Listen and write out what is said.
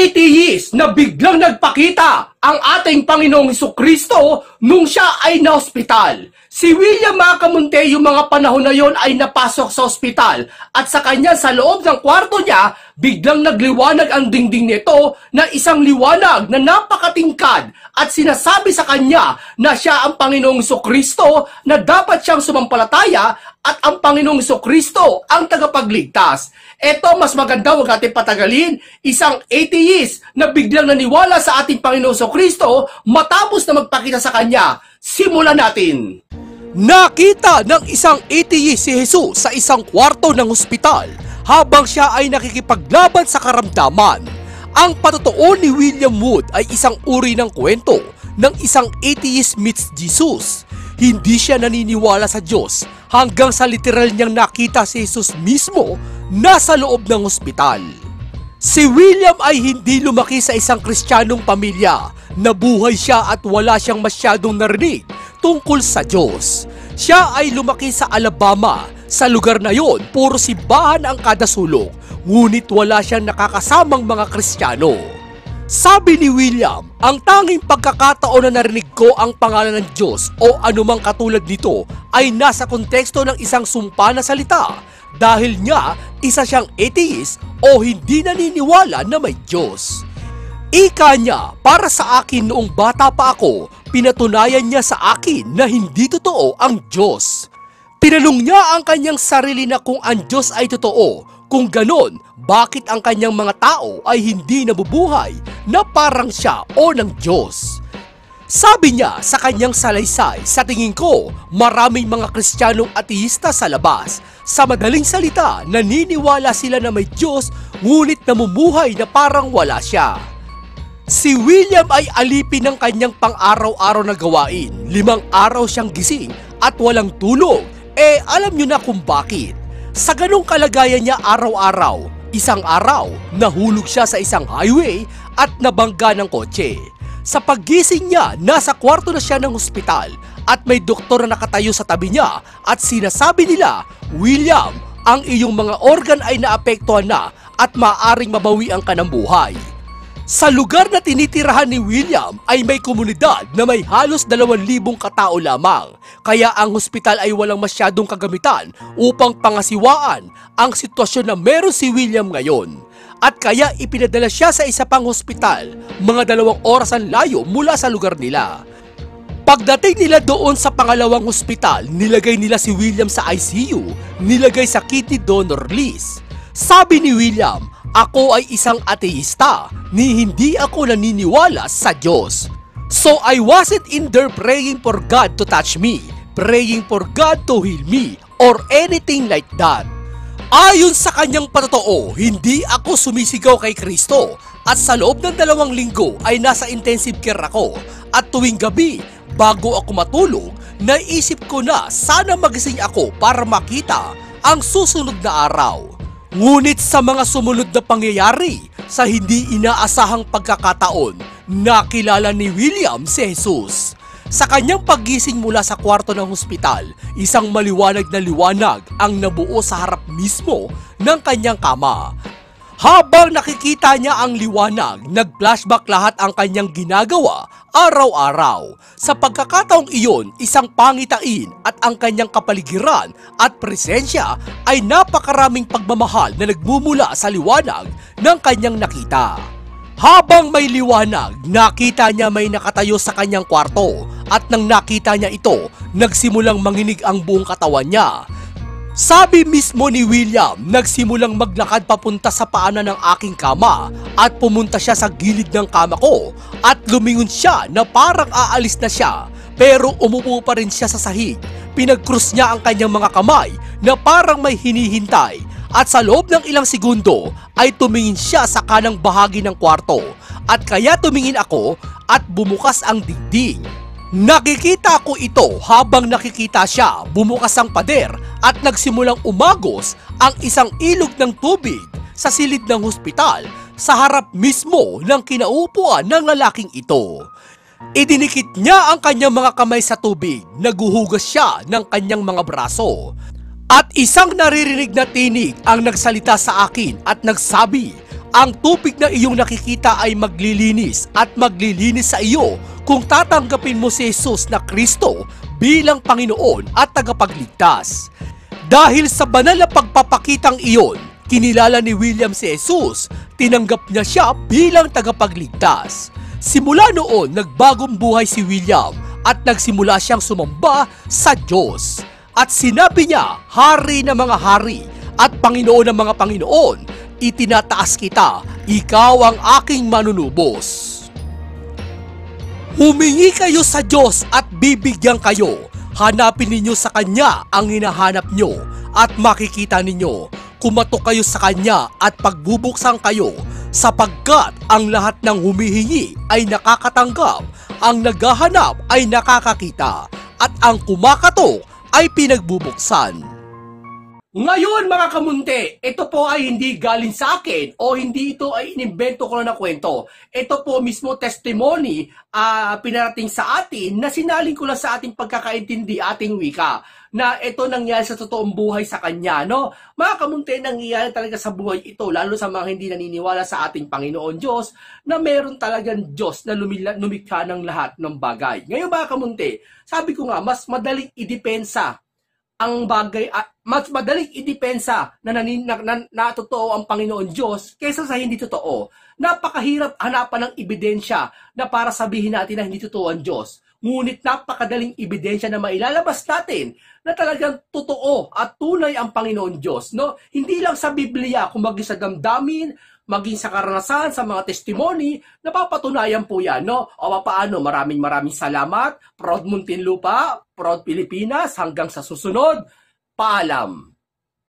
atheist na biglang nagpakita ang ating Panginoong Kristo nung siya ay na-hospital. Si William Macamonte yung mga panahon na yon ay napasok sa ospital at sa kanya sa loob ng kwarto niya, biglang nagliwanag ang dingding nito na isang liwanag na napakatingkad at sinasabi sa kanya na siya ang Panginoong Kristo na dapat siyang sumampalataya at ang Panginoong Kristo ang tagapagligtas. Ito mas maganda wag natin patagalin, isang atheist na biglang naniwala sa ating Panginoong Kristo matapos na magpakita sa kanya. Simulan natin! Nakita ng isang atheist si Jesus sa isang kwarto ng ospital habang siya ay nakikipaglaban sa karamdaman. Ang patotoo ni William Wood ay isang uri ng kwento ng isang atheist meets Jesus. Hindi siya naniniwala sa Diyos hanggang sa literal niyang nakita si Jesus mismo nasa loob ng ospital. Si William ay hindi lumaki sa isang kristyanong pamilya. Nabuhay siya at wala siyang masyadong narinig tungkol sa Diyos. Siya ay lumaki sa Alabama. Sa lugar na yon, puro simbahan ang kada sulok, ngunit wala siyang nakakasamang mga Kristiyano. Sabi ni William, ang tanging pagkakataon na narinig ko ang pangalan ng Diyos o anumang katulad nito ay nasa konteksto ng isang sumpa na salita dahil niya isa siyang atheist o hindi naniniwala na may Diyos. Ika niya, para sa akin noong bata pa ako, pinatunayan niya sa akin na hindi totoo ang Diyos. Tinanong niya ang kanyang sarili na kung ang Diyos ay totoo, kung ganon, bakit ang kanyang mga tao ay hindi nabubuhay na parang siya o ng Diyos? Sabi niya sa kanyang salaysay, sa tingin ko, maraming mga kristyanong ateista sa labas. Sa madaling salita, naniniwala sila na may Diyos, ngunit namumuhay na parang wala siya. Si William ay alipin ng kanyang pang-araw-araw na gawain. Limang araw siyang gising at walang tulog. Eh, alam nyo na kung bakit. Sa ganong kalagayan niya araw-araw, isang araw, nahulog siya sa isang highway at nabangga ng kotse. Sa paggising niya, nasa kwarto na siya ng ospital at may doktor na nakatayo sa tabi niya at sinasabi nila, William, ang iyong mga organ ay naapektuhan na at maaring mabawi ang kanang buhay. Sa lugar na tinitirahan ni William ay may komunidad na may halos 2,000 katao lamang. Kaya ang hospital ay walang masyadong kagamitan upang pangasiwaan ang sitwasyon na meron si William ngayon. At kaya ipinadala siya sa isa pang hospital, mga dalawang oras ang layo mula sa lugar nila. Pagdating nila doon sa pangalawang hospital, nilagay nila si William sa ICU, nilagay sa kidney donor list. Sabi ni William, ako ay isang ateista, ni hindi ako naniniwala sa Diyos. So I wasn't in there praying for God to touch me, praying for God to heal me, or anything like that. Ayon sa kanyang patotoo, hindi ako sumisigaw kay Kristo at sa loob ng dalawang linggo ay nasa intensive care ako at tuwing gabi bago ako matulog, naisip ko na sana magising ako para makita ang susunod na araw. Ngunit sa mga sumunod na pangyayari, sa hindi inaasahang pagkakataon, nakilala ni William si Jesus. Sa kanyang paggising mula sa kwarto ng hospital, isang maliwanag na liwanag ang nabuo sa harap mismo ng kanyang kama habang nakikita niya ang liwanag, nag-flashback lahat ang kanyang ginagawa araw-araw. Sa pagkakataong iyon, isang pangitain at ang kanyang kapaligiran at presensya ay napakaraming pagmamahal na nagmumula sa liwanag ng kanyang nakita. Habang may liwanag, nakita niya may nakatayo sa kanyang kwarto at nang nakita niya ito, nagsimulang manginig ang buong katawan niya. Sabi mismo ni William, nagsimulang maglakad papunta sa paanan ng aking kama at pumunta siya sa gilid ng kama ko at lumingon siya na parang aalis na siya pero umupo pa rin siya sa sahig. Pinagkrus niya ang kanyang mga kamay na parang may hinihintay at sa loob ng ilang segundo ay tumingin siya sa kanang bahagi ng kwarto at kaya tumingin ako at bumukas ang dingding. Nakikita ko ito habang nakikita siya bumukas ang pader at nagsimulang umagos ang isang ilog ng tubig sa silid ng hospital sa harap mismo ng kinaupuan ng lalaking ito. Idinikit niya ang kanyang mga kamay sa tubig, naguhugas siya ng kanyang mga braso. At isang naririnig na tinig ang nagsalita sa akin at nagsabi, Ang tubig na iyong nakikita ay maglilinis at maglilinis sa iyo kung tatanggapin mo si Jesus na Kristo bilang Panginoon at tagapagligtas. Dahil sa banal na pagpapakitang iyon, kinilala ni William si Jesus, tinanggap niya siya bilang tagapagligtas. Simula noon, nagbagong buhay si William at nagsimula siyang sumamba sa Diyos. At sinabi niya, Hari ng mga hari at Panginoon ng mga Panginoon, itinataas kita, ikaw ang aking manunubos. Humingi kayo sa Diyos at bibigyan kayo. Hanapin ninyo sa Kanya ang hinahanap nyo at makikita ninyo. Kumatok kayo sa Kanya at pagbubuksan kayo sapagkat ang lahat ng humihingi ay nakakatanggap, ang naghahanap ay nakakakita, at ang kumakatok ay pinagbubuksan. Ngayon mga kamunti, ito po ay hindi galing sa akin o hindi ito ay inimbento ko na kwento. Ito po mismo testimony uh, pinarating sa atin na sinaling ko lang sa ating pagkakaintindi ating wika na ito nangyari sa totoong buhay sa kanya. No? Mga kamunti, nangyayari talaga sa buhay ito, lalo sa mga hindi naniniwala sa ating Panginoon Diyos, na meron talagang Diyos na lumila, lumikha ng lahat ng bagay. Ngayon mga kamunti, sabi ko nga, mas madaling idepensa ang bagay at mas madaling idepensa na, nanin, na, na, na totoo ang Panginoon Diyos kaysa sa hindi totoo. Napakahirap hanapan ng ebidensya na para sabihin natin na hindi totoo ang Diyos. Ngunit napakadaling ebidensya na mailalabas natin na talagang totoo at tunay ang Panginoon Diyos. No? Hindi lang sa Biblia, maging sa damdamin, maging sa karanasan, sa mga testimony, napapatunayan po yan, no? O paano, maraming maraming salamat, Proud Muntinlupa, Proud Pilipinas, hanggang sa susunod, paalam!